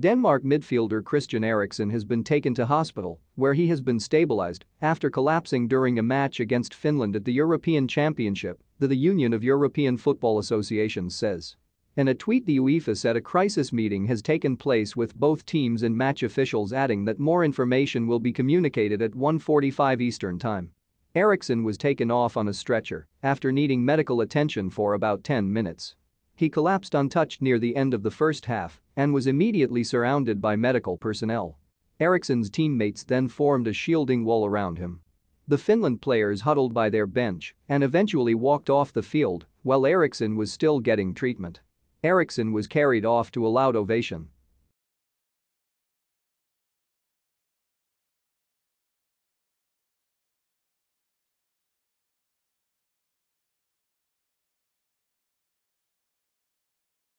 Denmark midfielder Christian Eriksen has been taken to hospital, where he has been stabilized after collapsing during a match against Finland at the European Championship, the, the Union of European Football Associations says. In a tweet the UEFA said a crisis meeting has taken place with both teams and match officials adding that more information will be communicated at 1.45 Eastern Time. Eriksen was taken off on a stretcher after needing medical attention for about 10 minutes. He collapsed untouched near the end of the first half and was immediately surrounded by medical personnel. Eriksen's teammates then formed a shielding wall around him. The Finland players huddled by their bench and eventually walked off the field while Eriksen was still getting treatment. Eriksen was carried off to a loud ovation